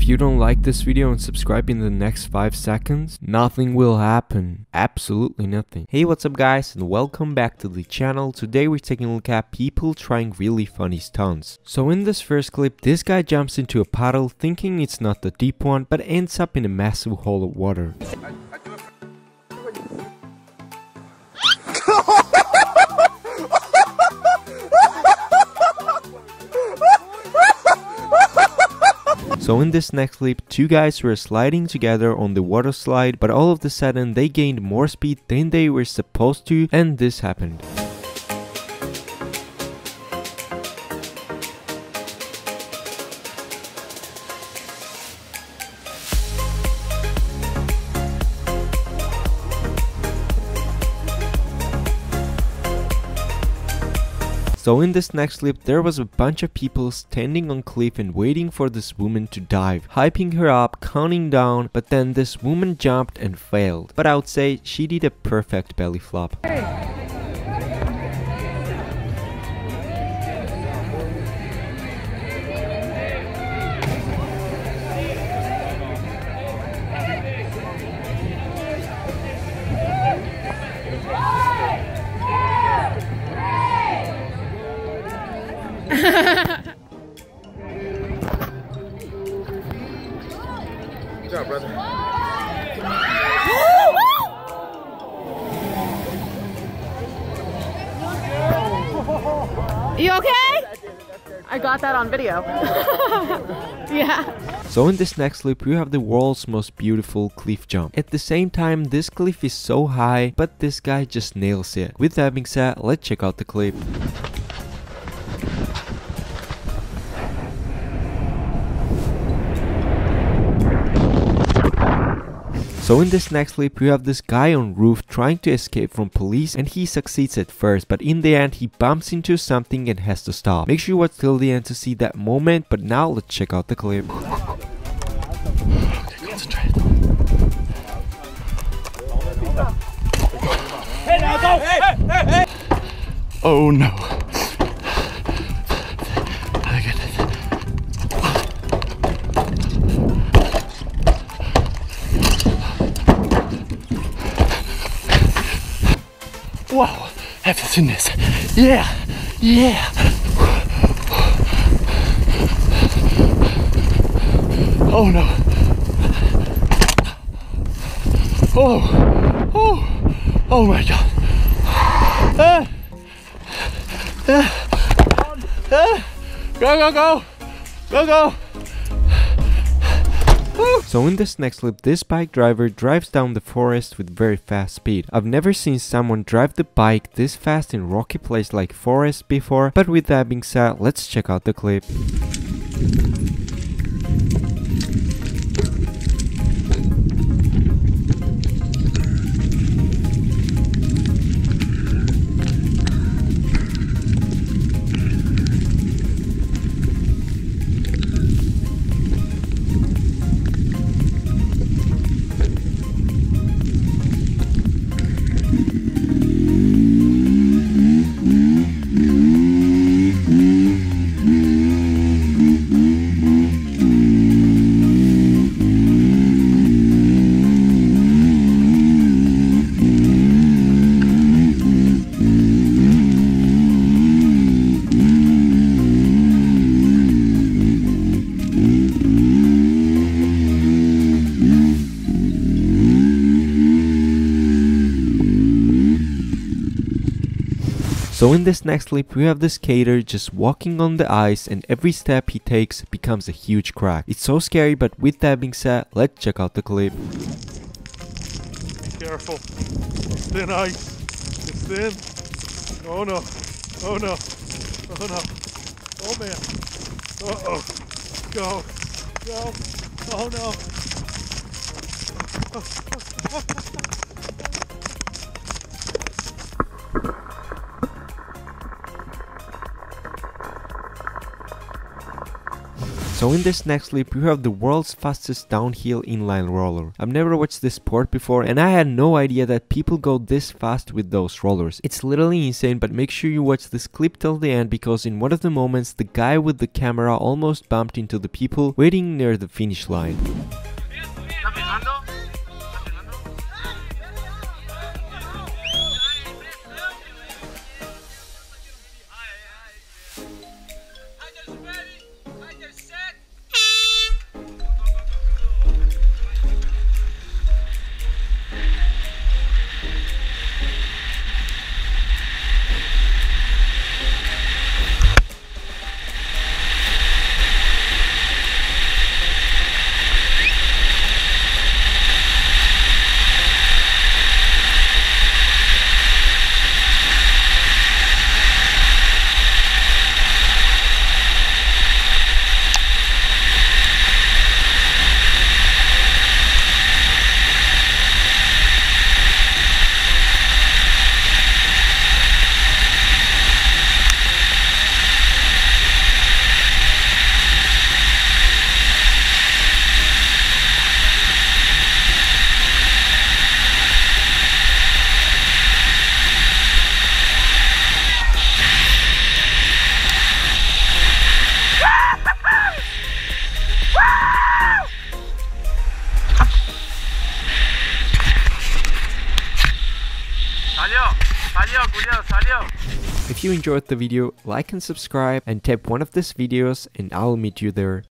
If you don't like this video and subscribe in the next 5 seconds, nothing will happen. Absolutely nothing. Hey what's up guys and welcome back to the channel. Today we're taking a look at people trying really funny stunts. So in this first clip, this guy jumps into a puddle thinking it's not the deep one but ends up in a massive hole of water. So in this next clip, two guys were sliding together on the water slide, but all of a sudden they gained more speed than they were supposed to and this happened. So in this next clip, there was a bunch of people standing on cliff and waiting for this woman to dive, hyping her up, counting down, but then this woman jumped and failed. But I would say she did a perfect belly flop. Good job, brother. You okay? I got that on video. yeah. So in this next clip, you have the world's most beautiful cliff jump. At the same time, this cliff is so high, but this guy just nails it. With that being said, let's check out the clip. So in this next clip, you have this guy on roof trying to escape from police and he succeeds at first, but in the end he bumps into something and has to stop. Make sure you watch till the end to see that moment, but now let's check out the clip. Oh no. Have you seen this? Yeah, yeah. Oh no. Oh, oh, oh my god. Ah. Ah. Ah. Go, go, go. Go, go. So in this next clip, this bike driver drives down the forest with very fast speed. I've never seen someone drive the bike this fast in rocky place like forest before, but with that being said, let's check out the clip. So in this next clip, we have the skater just walking on the ice and every step he takes becomes a huge crack. It's so scary, but with that being said, let's check out the clip. Be careful. It's thin ice. It's thin. Oh no. Oh no. Oh no. Oh man. Uh oh. Go. Go. Oh no. So in this next clip you have the world's fastest downhill inline roller. I've never watched this sport before and I had no idea that people go this fast with those rollers. It's literally insane but make sure you watch this clip till the end because in one of the moments the guy with the camera almost bumped into the people waiting near the finish line. If you enjoyed the video, like and subscribe and tap one of these videos and I'll meet you there.